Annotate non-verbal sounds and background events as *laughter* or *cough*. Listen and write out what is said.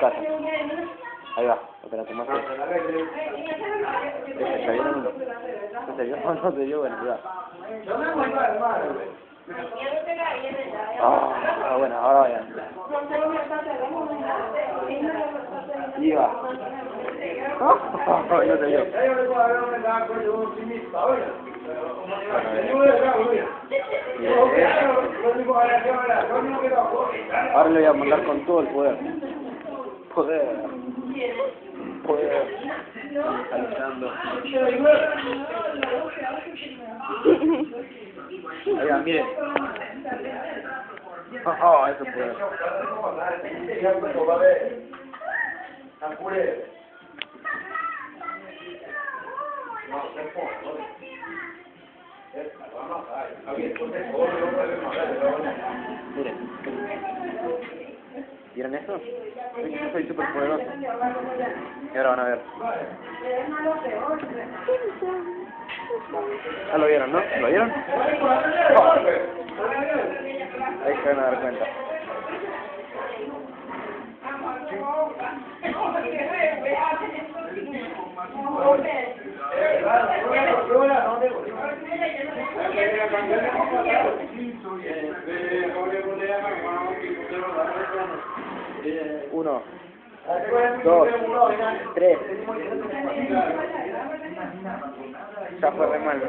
Ahí va, espérate más. ¿Está bien o no? ¿No se dio? No se dio, bueno, ya. Ah, bueno, ahora vayan. Y va. *laughs* no se dio. Ahora le voy a mandar con todo el poder. Poder. Poder. Alzando. Miren. Oh, eso poder. Miren. ¿Vieron eso? Soy súper poderoso. Y ahora van a ver. Ah, lo vieron, ¿no? ¿Lo vieron? Ahí se van a dar cuenta. Uno, dos, tres. Ya fue re mal.